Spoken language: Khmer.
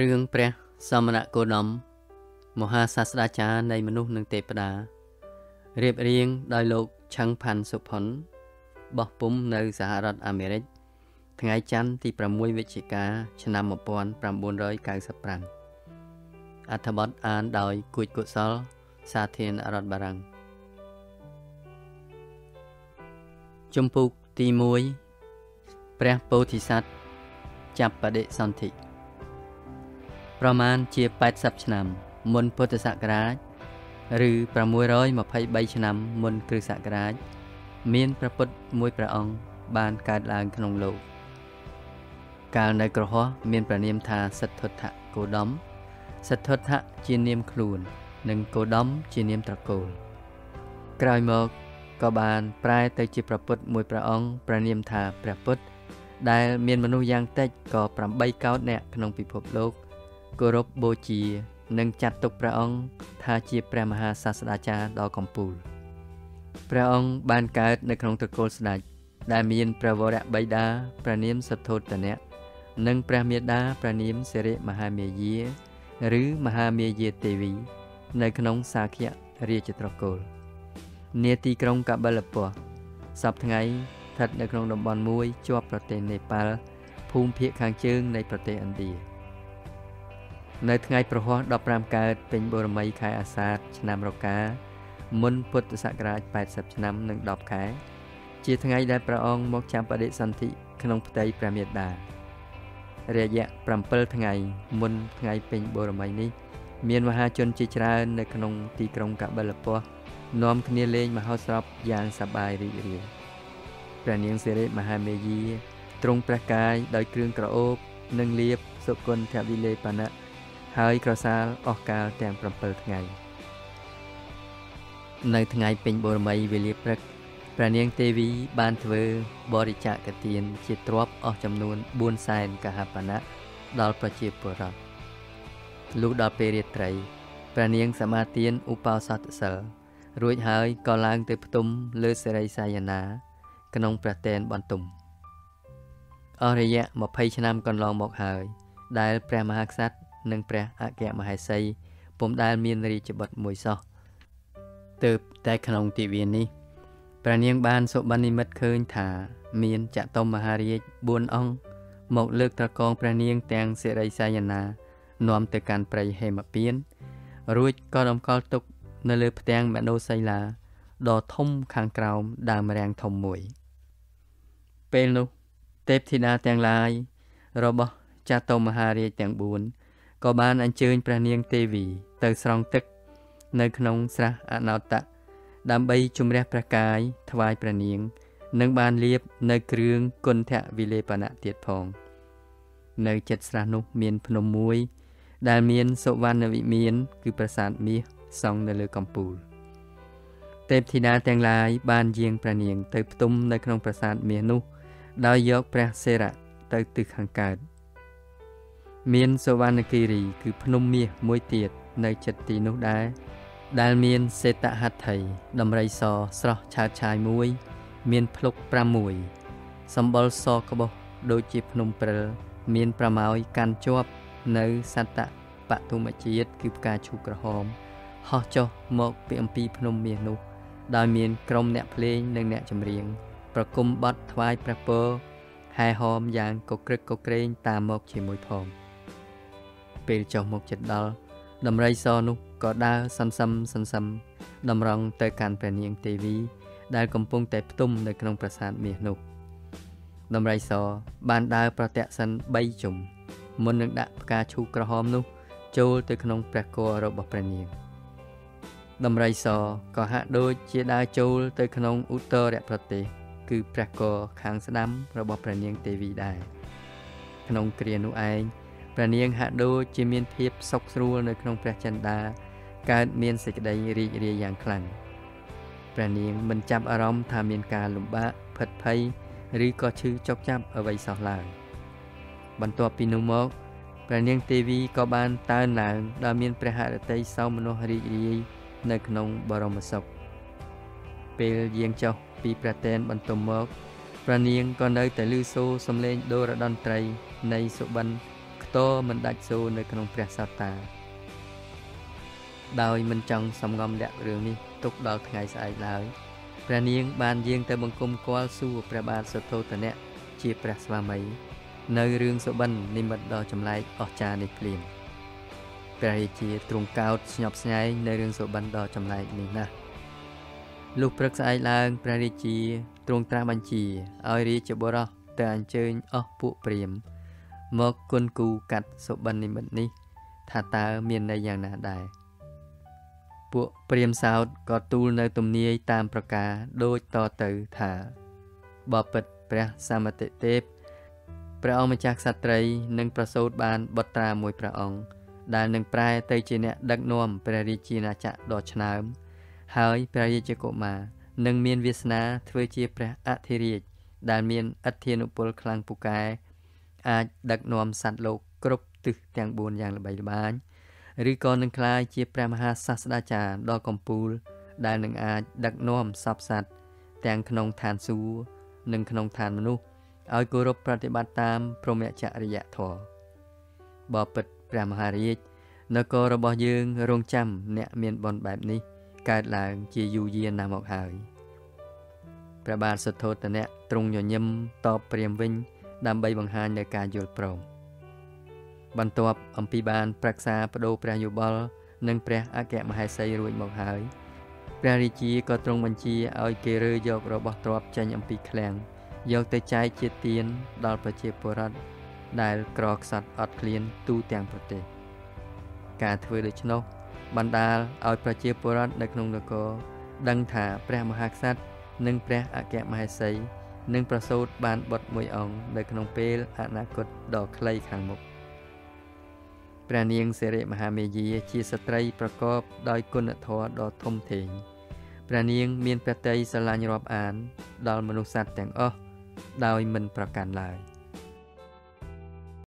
រឿងព្រះសមណគោតមមហាសាស្ត្រាចារ្យនៃមនុស្សនិងទេពតារៀបរៀងដោយលោកឆឹងផាន់សុផុនបោះពុំនៅសហរដ្ឋអាមេរិកថ្ងៃច័ន្ទទី6វិច្ឆិកាឆ្នាំ1995អត្ថបទអានដោយគួចកុសល សាធារណរដ្ឋបារាំងជំពូកទី1ព្រះពោធិសត្វចាប់បដិសន្ធិ ប្រមាណជា80ឆ្នាំ មុនពុទ្ធសករាជឬ623ឆ្នាំមុនគ្រិស្តសករាជមានព្រះពុទ្ធមួយព្រះអង្គបានកើតឡើងក្នុងលោក កាលនៅក្រហោះមានព្រះនាមថាសិទ្ធត្ថគោដមសិទ្ធត្ថជានាមខ្លួន និងគោដមជានាមត្រកូល ក្រោយមកក៏បានប្រែទៅជាព្រះពុទ្ធមួយព្រះអង្គព្រះនាមថាព្រះពុទ្ធដែលមានមនុស្សយ៉ាងតិចក៏8កោដនាក់ក្នុងពិភពលោក គោរពបូជា និងចាត់ទុកព្រះអង្គថាជាព្រះមហាសាស្ត្រាចារ្យដ៏កំពូលព្រះអង្គបានកើតនៅក្នុងត្រកូលស្ដេចដែលមានព្រះវរៈបិតាព្រះនាមសទ្ធោទនៈនិងព្រះមេដាព្រះនាមសិរិមហាមាយា ឬមហាមាយាទេវី នៅក្នុងសាខៈរាជត្រកូលនាទីក្រុងកបិលពស្សពថ្ងៃស្ថិតនៅក្នុងតំបន់មួយជាប់ប្រទេសនេប៉ាល់ភូមិភាគខាងជើងនៃប្រទេសឥណ្ឌា នៅថ្ងៃប្រហោះ15កើតពេញបូរមីខែអាសាឍឆ្នាំរកា មុនពុទ្ធសករាជ80ឆ្នាំនិង10ខែ ជាថ្ងៃដែលព្រះអង្គមកចាំបដិសន្ធិក្នុងផ្ទៃព្រះមេដារយៈ7ថ្ងៃមុនថ្ងៃពេញបូរមីនេះ មានមហាជនជាច្រើននៅក្នុងទីក្រុងកបិលពស្នាំគ្នាលេងមហោស្រពយ៉ាងសប្បាយរីករាយព្រះនាងសិរិមហាមេយាទ្រង់ព្រះកាយដោយគ្រឿងក្រអូបនិងលៀបសុគន្ធវិលេបណៈ ហើយក្រសាលអស់កាលទាំង7ថ្ងៃនៅថ្ងៃពេញបូរមីវេលាព្រឹកព្រះនាងទេវីបានធ្វើបរិច្ចាគទានជាទ្រព្យអស់ចំនួន4សែនកហបណៈដល់ប្រជាពលរដ្ឋលុះដល់ពេលរាត្រីព្រះនាងសមាទានឧបោសថសិលរួចហើយក៏ឡើងទៅផ្ទុំលើសេរីសាយនាក្នុងព្រះតេនបន្ទុំអស់រយៈ20ឆ្នាំកន្លងមកហើយដែលព្រះមហាក្សត្រ និងព្រះអគ្គមហេសីពុំដែលមានរាជបុត្រមួយសោះទើបតែក្នុងទិវានេះព្រះនាងបានសុបិននិមិត្តឃើញថា មានចតុមមហារាជ4អង្គមកលើកត្រកងព្រះនាងទាំងសិរីសាយនានាំទៅកាន់ព្រៃហេមពៀនរួចក៏តម្កល់ទុកនៅលើផ្ទាំងមនោសីឡាដ៏ធំខាងក្រោមដើមរាំងធំមួយ ពេលនោះទេពធីតាទាំងឡាយរបស់ចតុមហារាជទាំង4 ក៏បានអញ្ជើញព្រះនាងទេវី ទៅស្រង់ទឹក នៅក្នុងស្រះអណោតៈដើម្បីជំរះព្រះកាយថ្វាយព្រះនាង និងបានលៀបនៅគ្រឿងគុណធវិលេបណៈទៀតផង នៅចិត្តស្រះនោះមានភ្នំមួយ ដែលមានសុវណ្ណវិមាន គឺប្រាសាទមាសសង់នៅលើកំពូលទេពធីតាទាំងឡាយបានយាងព្រះនាង ទៅផ្ទុំនៅក្នុងប្រាសាទមាសនោះ ដោយយកព្រះសេរៈទៅទិសខាងកើត មានសវណ្ណគិរី គឺភ្នំមាសមួយទៀតនៅចិត្តទីនោះដែរដែលមានសេតហត្ថីដំរីសស្រស់ឆើតឆាយមួយ មានភ្លុក6សម្បុរសក្បោះដូចជាភ្នំព្រិលមានប្រម៉ោយកាន់ជាប់នៅសត្តបតុមជាតិគឺផ្កាឈូកក្រហមហោះចុះមកពីអំពីភ្នំមាសនោះ ដោយមានក្រុមអ្នកភ្លេងនិងអ្នកចម្រៀង ប្រគំបទថ្វាយព្រះពរហែហោមយ៉ាងកក្រឹកកក្រែងតាមមកជាមួយផង។ ពេលចុះមកចិត្តដល់ដំរីសនោះក៏ដើរសន្សឹមសន្សឹមតម្រង់ទៅកាន់ព្រះនាងទេវី ដែលកំពុងតែផ្ទុំនៅក្នុងប្រាសាទមាសនោះដំរីសបានដើរប្រទក្សិន3ជុំមុននឹងដាក់ផ្កាឈូកក្រហមនោះចូលទៅក្នុងព្រះគររបស់ព្រះនាងដំរីសក៏ហាក់ដូចជាដើរចូលទៅក្នុងឧត្តរប្រទេសគឺព្រះគរខាងស្ដាំរបស់ព្រះនាងទេវីដែរក្នុងគ្រានោះឯង ព្រះនាងហាក់ដូចជាមានភាពសុខស្រួលនៅក្នុងព្រះចិន្តាកើតមានសេចក្តីរីករាយយ៉ាងខ្លាំងព្រះនាងមិនចាប់អារម្មណ៍ថាមានការលំបាកផិតភ័យឬក៏ឈឺចុកចាប់អ្វីសោះឡើយបន្ទាប់ពីនោះមកព្រះនាងទេវីក៏បានតើនឡើងដោយមានព្រះហឫទ័យសោមនស្សរីករាយនៅក្នុងបរមសុខពេលយាងចុះពីព្រះតេនបន្ទុំមកព្រះនាងក៏នៅតែឮសូរសំឡេងដូរ៉ាតន្ត្រីនៃសុបិនខ្បន្តមិនដាច់សូរនៅក្នុងព្រះសត្តា ដោយមិនចង់សំងំលាក់រឿងនេះទុកដល់ថ្ងៃស្អែកឡើយព្រះនាងបានយាងទៅបង្គំគាល់សួរព្រះបាទសទ្ធោទនៈជាព្រះស្វាមី នៅរឿងសុបិននិមិត្តដ៏ចម្លែកអស្ចារ្យនេះភ្លាមព្រះរាជាទ្រង់កោតស្ញប់ស្ញែងនៅរឿងសុបិនដ៏ចម្លែកនេះណាស់លុះព្រឹកស្អែកឡើងព្រះរាជាទ្រង់ត្រាស់បញ្ជាឲ្យរាជបុរសទៅអញ្ជើញអស់ពួកព្រាហ្មណ៍ មកគុនគូកាត់សុបិននិមិត្តនេះ ថាតើមានន័យយ៉ាងណាដែរពួកព្រាមសោតក៏ទូលនៅទំនាយតាមប្រការដូចតទៅថាបបិទ្ធព្រះសមតិទេពព្រះអង្គម្ចាស់ក្សត្រីនឹងប្រសូតបានបុត្រាមួយព្រះអង្គដែលនឹងប្រែទៅជាអ្នកដឹកនាំព្រះរាជាណាចក្រដ៏ឆ្នើមហើយព្រះរាជកុមារនឹងមានវាសនាធ្វើជាព្រះអធិរាជដែលមានអធិនុពលខ្លាំងពូកែ អាចដឹកនាំសត្វលោកគ្រប់ទិសទាំង4យ៉ាងល្បីល្បាញឬក៏នឹងក្លាយជាព្រះមហាសាស្ត្រាចារ្យដ៏កំពូល ដែលនឹងអាចដឹកនាំសពសត្វទាំងក្នុងឋានសួគ៌និងក្នុងឋានមនុស្សឲ្យគោរពប្រតិបត្តិតាមព្រហ្មចរិយធម៌បបិទ្ធព្រះមហារាជនគររបស់យើងរងចាំអ្នកមានបុណ្យបែបនេះកើតឡើងជាយូរយារណាស់មកហើយព្រះបាទសទ្ធោទនៈទ្រង់ញញឹមតបព្រាមវិញ ដើម្បីបង្ហាញនូវការយល់ព្រមបន្ទាប់អំពីបានប្រឹក្សាបដូរព្រះយោបល់និងព្រះអគ្គមហេសីរួចមកហើយព្រះរាជាក៏ទ្រង់បញ្ជាឲ្យគេរើយករបស់ទ្រព្យចេញអំពីឃ្លាំងយកទៅចែកជាទានដល់ប្រជាពលរដ្ឋដែលក្រខ្សត់អត់ឃ្លានទូទាំងប្រទេស ការធ្វើដូច្នោះបណ្ដាលឲ្យប្រជាពលរដ្ឋនៅក្នុងនគរដឹងថាព្រះមហាក្សត្រនិងព្រះអគ្គមហេសី នឹងប្រសូតបានបុត្រមួយអង្គនៅក្នុងពេលអនាគតដ៏ខ្លីខាងមុខព្រះនាងសិរិមហាមេយាជាស្ត្រីប្រកបដោយគុណធម៌ដ៏ធំធេងព្រះនាងមានព្រះតីស្រឡាញ់រាប់អាន ដល់មនុស្សសត្វទាំងអស់ដោយមិនប្រកាន់ឡើយ។